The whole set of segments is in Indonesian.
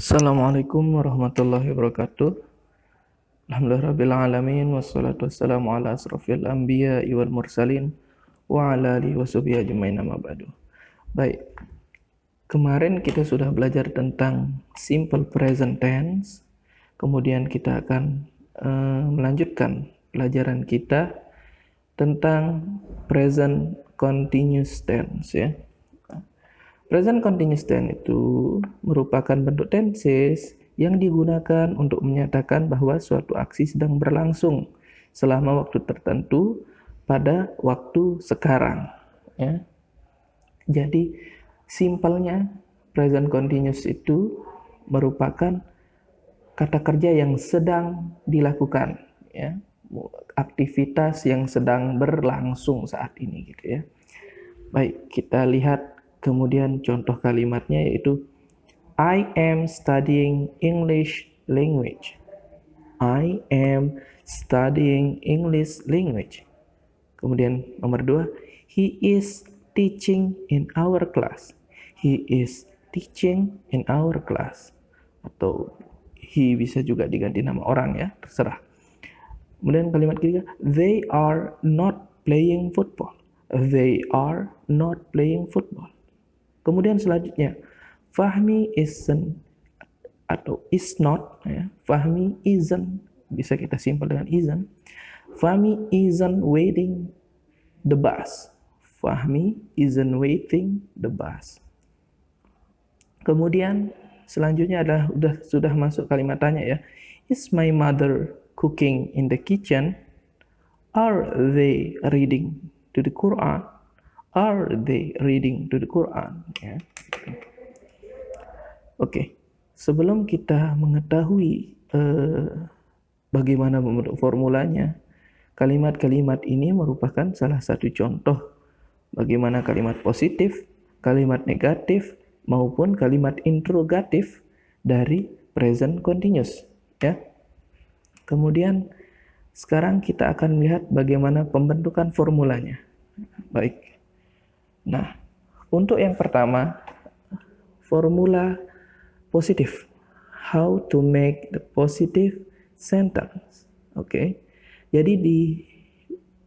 Assalamualaikum warahmatullahi wabarakatuh. Alhamdulillah alamin wassalatu wassalamu ala asrafil anbiya wal mursalin wa ala alihi washabihi ajmain amma ba'du. Baik. Kemarin kita sudah belajar tentang simple present tense. Kemudian kita akan uh, melanjutkan pelajaran kita tentang present continuous tense ya. Present continuous tense itu merupakan bentuk tenses yang digunakan untuk menyatakan bahwa suatu aksi sedang berlangsung selama waktu tertentu pada waktu sekarang. Ya. Jadi simpelnya present continuous itu merupakan kata kerja yang sedang dilakukan, ya, aktivitas yang sedang berlangsung saat ini, gitu ya. Baik, kita lihat Kemudian contoh kalimatnya yaitu I am studying English language. I am studying English language. Kemudian nomor dua, he is teaching in our class. He is teaching in our class. Atau he bisa juga diganti nama orang ya, terserah. Kemudian kalimat ketiga, they are not playing football. They are not playing football. Kemudian selanjutnya, Fahmi isn't atau is not, ya. Fahmi isn't bisa kita simpel dengan isn't. Fahmi isn't waiting the bus. Fahmi isn't waiting the bus. Kemudian selanjutnya adalah sudah sudah masuk kalimat tanya ya. Is my mother cooking in the kitchen? Are they reading to the Quran? Are they reading to the Quran? Ya. Oke, okay. sebelum kita mengetahui uh, bagaimana formulanya, kalimat-kalimat ini merupakan salah satu contoh bagaimana kalimat positif, kalimat negatif, maupun kalimat interrogatif dari present continuous. Ya. Kemudian sekarang kita akan melihat bagaimana pembentukan formulanya. Baik. Nah, untuk yang pertama, formula positif. How to make the positive sentence. Oke. Okay? Jadi di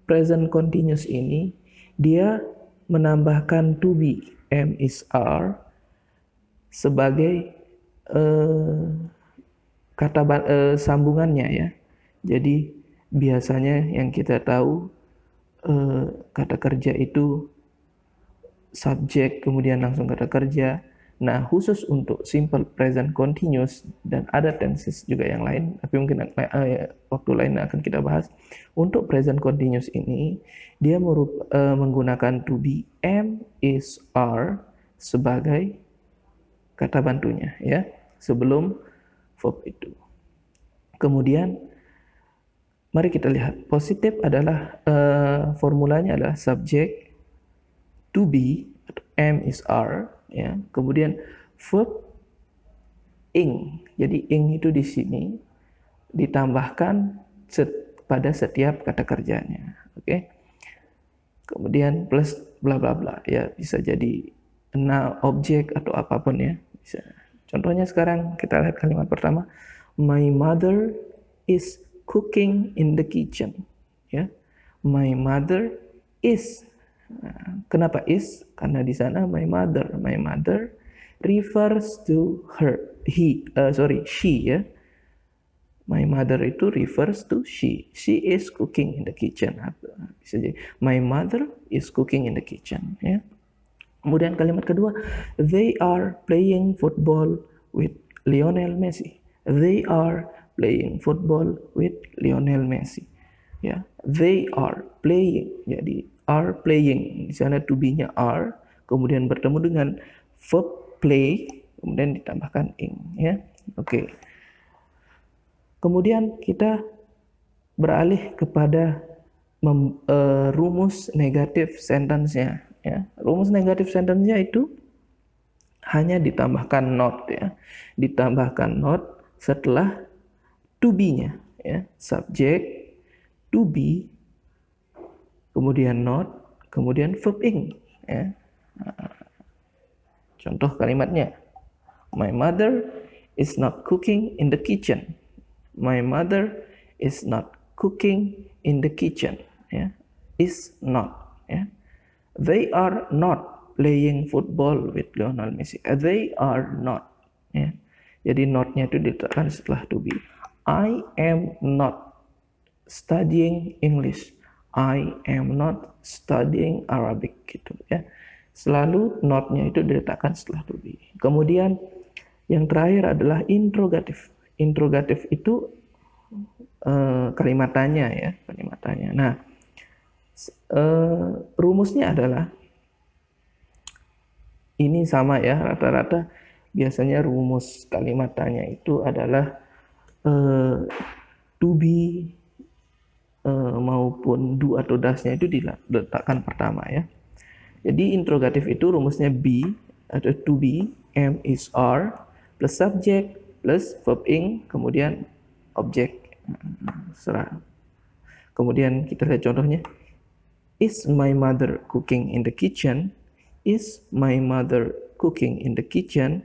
present continuous ini dia menambahkan to be am is are sebagai uh, kata uh, sambungannya ya. Jadi biasanya yang kita tahu uh, kata kerja itu subjek, kemudian langsung kata kerja. Nah, khusus untuk simple present continuous dan ada tenses juga yang lain, tapi mungkin uh, waktu lain akan kita bahas. Untuk present continuous ini, dia merup, uh, menggunakan to be, am, is, are sebagai kata bantunya, ya, sebelum verb itu. Kemudian, mari kita lihat. Positif adalah uh, formulanya adalah subjek, to be am is are ya. Kemudian verb ing. Jadi ing itu di sini ditambahkan set, pada setiap kata kerjanya oke? Okay? kemudian plus bla bla bla ya bisa jadi na objek atau apa pun ya. Bisa. Contohnya sekarang kita lihat kalimat pertama. My mother is cooking in the kitchen ya. My mother is Kenapa is? Karena di sana my mother, my mother refers to her, he, uh, sorry, she ya. My mother itu refers to she. She is cooking in the kitchen. Bisa jadi my mother is cooking in the kitchen ya. Kemudian kalimat kedua, they are playing football with Lionel Messi. They are playing football with Lionel Messi. Ya, they are playing. Jadi are playing. Di sana to be-nya are, kemudian bertemu dengan verb play, kemudian ditambahkan ing, ya. Oke. Kemudian kita beralih kepada mem, uh, rumus negatif sentence-nya, ya. Rumus negatif sentence-nya itu hanya ditambahkan not ya. Ditambahkan not setelah to be-nya, ya. Subject to be kemudian not, kemudian verb ing. Ya. Contoh kalimatnya, my mother is not cooking in the kitchen. My mother is not cooking in the kitchen. Ya, is not. Ya, they are not playing football with Lionel Messi. They are not. Ya, jadi notnya itu diletakkan setelah to be. I am not studying English. I am not studying Arabic gitu ya. Selalu notnya itu diletakkan setelah to be. Kemudian yang terakhir adalah interrogatif. Interrogatif itu uh, kalimat tanya ya, kalimat tanya. Nah, uh, rumusnya adalah ini sama ya rata-rata biasanya rumus kalimat tanya itu adalah uh, to be uh, maupun do atau dasnya itu diletakkan pertama ya. Jadi interrogatif itu rumusnya be atau to be, am is are, plus subject plus verb ing kemudian objek serah. Kemudian kita lihat contohnya. Is my mother cooking in the kitchen? Is my mother cooking in the kitchen?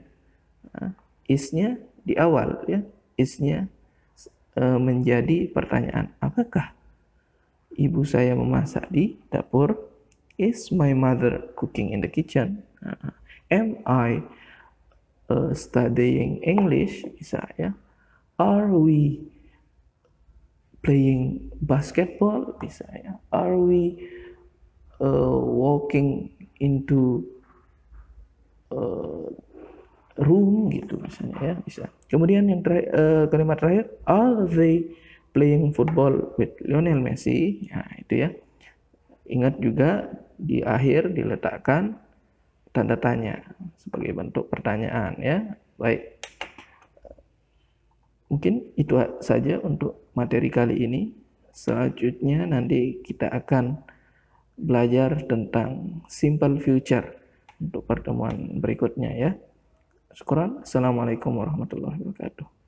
Isnya di awal ya. Isnya uh, menjadi pertanyaan apakah ibu saya memasak di dapur. Is my mother cooking in the kitchen. Am I uh, studying English? Bisa ya. Are we playing basketball? Bisa ya. Are we uh, walking into uh, room? Gitu misalnya ya. Bisa. Kemudian yang terakhir, uh, kalimat terakhir. Are they playing football with Lionel Messi ya itu ya ingat juga di akhir diletakkan tanda tanya sebagai bentuk pertanyaan ya. Baik. Mungkin itu saja untuk materi kali ini. Selanjutnya nanti kita akan belajar tentang simple future untuk pertemuan berikutnya ya. Syukuran. Assalamualaikum warahmatullahi wabarakatuh.